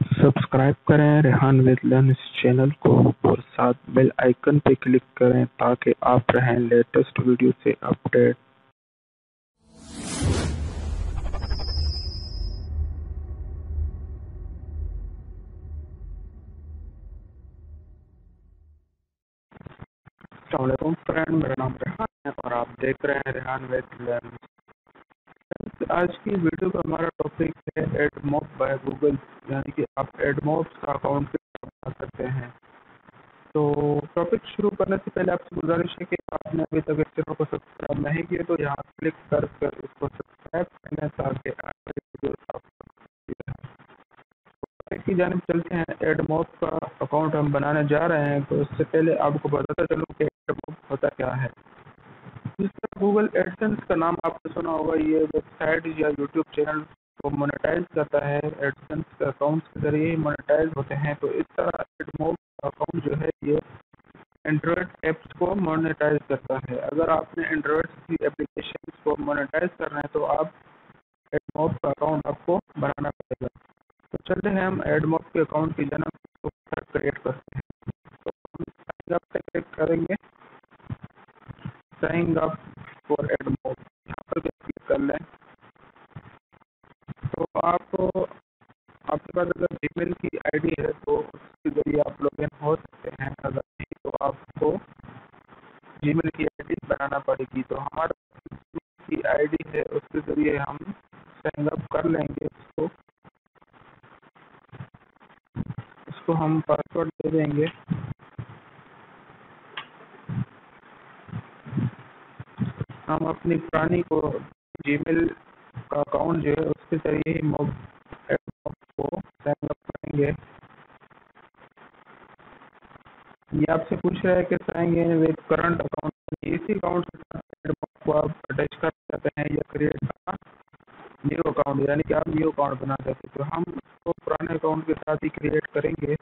Subscribe करें Rehan with learn इस channel को और साथ बेल आइकन पे क्लिक करें ताकि आप रहें लेटेस्ट वीडियो से अपडेट। फ्रेंड, मेरा नाम रेहान है और आप देख रहे हैं रेहान विद लर्न आज की वीडियो का हमारा टॉपिक है एडमॉप बाय गूगल यानी कि आप एडमॉप का अकाउंट बना सकते हैं। तो टॉपिक शुरू करने से पहले आपसे गुजारिश है कि आपने अभी तक इस चैनल को सब्सक्राइब नहीं किया तो यहाँ क्लिक कर कर इसको सब्सक्राइब करने ताकि की जानब चलते हैं। एडमॉप का अकाउंट हम बनाने जा रहे हैं तो इससे पहले आपको बताता चलूँ कि एडमॉप होता क्या है। तरह गूगल एडसेंस का नाम आपने सुना होगा, ये वेबसाइट या यूट्यूब चैनल को मोनेटाइज करता है एडसेंस के अकाउंट के ज़रिए मोनेटाइज होते हैं। तो इस तरह एडमोब अकाउंट जो है, ये एंड्रॉयड ऐप्स को मोनेटाइज करता है। अगर आपने एंड्रॉयड की एप्लीकेशन को मोनेटाइज करना है तो आप एडमोब का अकाउंट आपको बनाना पड़ेगा। तो चलते हैं हम एडमोब के अकाउंट की जनक साइंग अप फॉर एडमोब यहाँ पर क्लिक कर लें। तो आप, आपके पास अगर जीमेल की आईडी है तो उसके ज़रिए आप लॉग इन हो सकते हैं। अगर नहीं तो आपको जीमेल की आईडी बनाना पड़ेगी। तो हमारा की आईडी है, उसके ज़रिए हम साइन अप कर लेंगे उसको। उसको हम पासवर्ड दे देंगे। हम अपनी पुरानी को जीमेल का अकाउंट जो है, उसके ज़रिए ही को करेंगे। ये आपसे पूछ रहा है कि साइन विद करंट अकाउंट इसी अकाउंट साथ को आप अटैच कर सकते हैं या क्रिएट करना न्यू अकाउंट यानी कि आप न्यू अकाउंट बना सकते तो हम उसको पुराने अकाउंट के साथ ही क्रिएट करेंगे।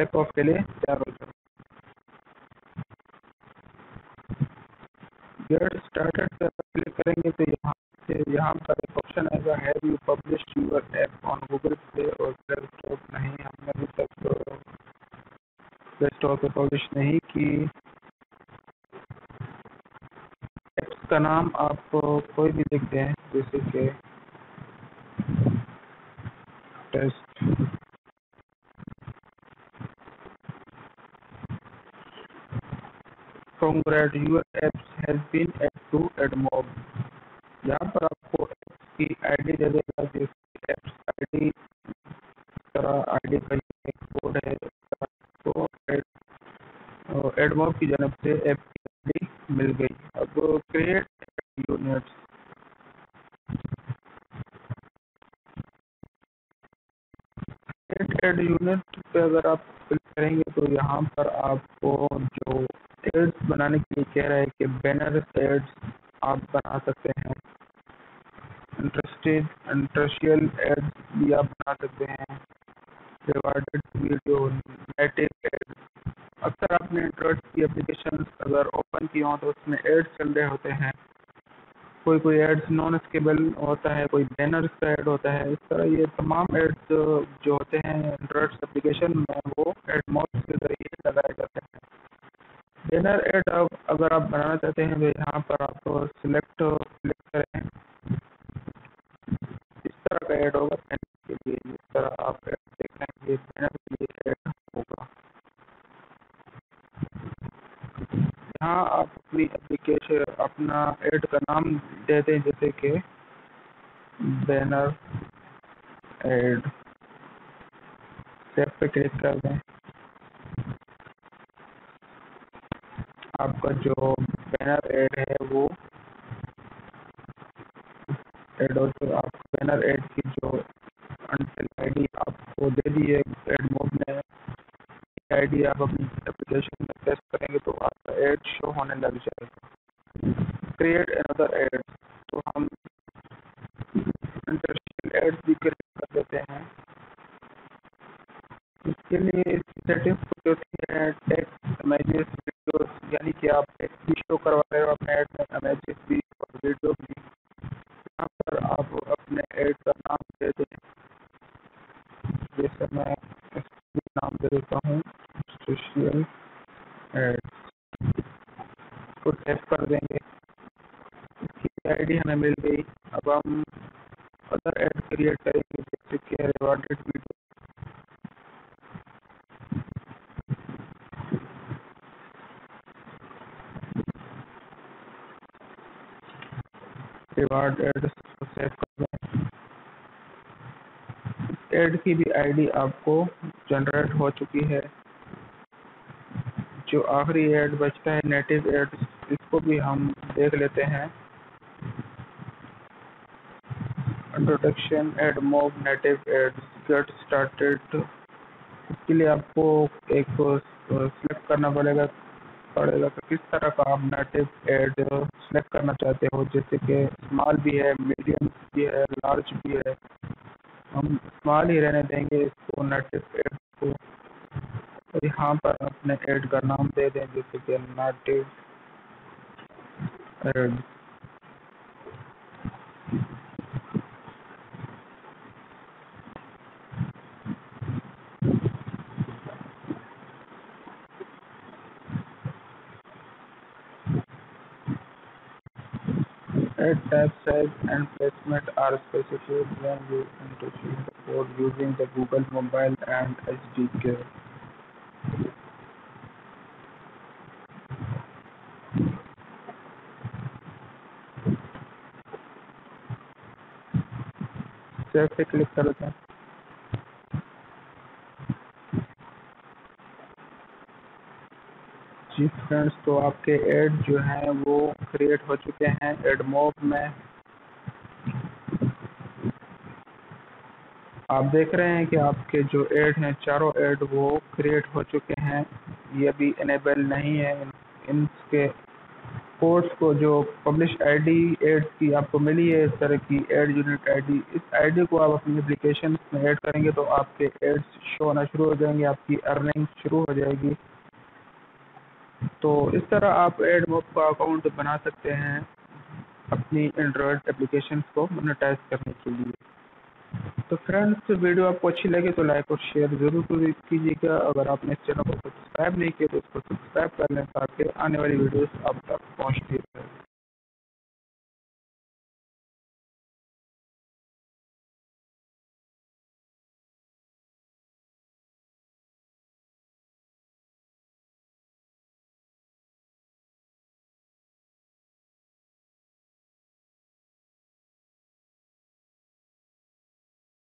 टेक ऑफ़ के लिए तैयार हो? जाओ गेट स्टार्टेड पर क्लिक करेंगे तो यहाँ से यहाँ पर एक ऑप्शन आएगा. Have you publish your app on Google play और प्ले स्टोर नहीं, हमने अभी तक प्ले स्टोर पर पब्लिश नहीं की. एप्स का नाम आप कोई भी लिख दें जैसे कि test Congrats your apps has been added to AdMob यहाँ पर आपको एप्स की आईडी दे देगा, जिस एप्स आईडी तरह आईडी का कोड है तो एड एडमोब की जानब से ऐप की आईडी मिल गई। अब क्रिएट यूनिट्स एड यूनिट पे अगर आप क्लिक करेंगे तो यहाँ पर आपको जो बनाने के लिए कह रहा है कि बैनर एड्स आप बना सकते हैं। इंटरेस्टेड इंटरेशियल एड्स भी आप बना सकते हैं। रिवार्डेड वीडियो नेटिव एड्स अक्सर आपने एंड्रॉइड की एप्लीकेशन अगर ओपन की हो तो उसमें एड्स चल रहे होते हैं। कोई कोई एड्स नॉन स्केबल होता है, कोई बैनर्स का एड होता है। इस तरह ये तमाम एड्स जो होते हैं एंड्रॉइड एप्लीकेशन में वो एड मॉड्स के ज़रिए लगाए जाते हैं। बैनर एड अगर आप बनाना चाहते हैं तो यहाँ पर आप सिलेक्ट क्लिक करें। इस तरह का ऐड होगा। बैनर के लिए जिस तरह आप ऐड देख रहे हैं बैनर के लिए ऐड होगा। यहाँ आप अपनी एप्लीकेशन अपना एड का नाम दे दें जैसे कि बैनर एड सेव पे क्लिक कर दें। आपका जो बैनर एड है वो एड हो तो आप बैनर एड की जो आईडी आपको दे दी है एड मोड में आईडी आप अपनी एप्लीकेशन में टेस्ट करेंगे तो आपका एड शो होने लग जाएगा। क्रिएट अनदर एड तो हम इंटरेस्टिंग एड भी क्रिएट कर देते हैं इसके लिए सेटिंग्स को जो दे देता हूँ सोशल एड्स को सेव कर देंगे हमें मिल गई। अब हम अदर एड क्रिएट करेंगे, जैसे कि रिवार्डेड वीडियो रिवार्ड एड्स को सेव एड की भी आईडी आपको जनरेट हो चुकी है। जो आखिरी एड बचता है नेटिव एड इसको भी हम देख लेते हैं। Introduction ad mob native ad get started इसके लिए आपको एक सिलेक्ट करना पड़ेगा पड़ेगा कि किस तरह का आप नेटिव एड सिलेक्ट करना चाहते हो, जैसे कि स्मॉल भी है मीडियम भी है लार्ज भी है। हम स्मॉल ही रहने देंगे इसको नेटिव एड को। और यहाँ पर अपने एड का नाम दे दें, जैसे कि native ad Ad type size and placement are specified when you interpret the code using the Google Mobile and SDK. Save पे क्लिक कर जी फ्रेंड्स तो आपके ऐड जो हैं वो क्रिएट हो चुके हैं एड मोब में। आप देख रहे हैं कि आपके जो ऐड हैं, चारों ऐड वो क्रिएट हो चुके हैं। ये भी इनेबल नहीं है। इनके कोर्स को जो पब्लिश आईडी एड की आपको मिली है, इस तरह की एड यूनिट आईडी इस आईडी को आप अपनी एप्लीकेशन में ऐड करेंगे तो आपके एड्स शो होना शुरू हो जाएँगे, आपकी अर्निंग शुरू हो जाएगी। तो इस तरह आप एडमोब का अकाउंट बना सकते हैं अपनी एंड्रॉयड एप्लीकेशन को मोनेटाइज करने के लिए। तो फ्रेंड्स वीडियो आपको अच्छी लगे तो लाइक और शेयर ज़रूर कीजिएगा। अगर आपने इस चैनल को सब्सक्राइब नहीं किया तो उसको सब्सक्राइब कर लें ताकि आने वाली वीडियोस आप तक पहुँचती रहे।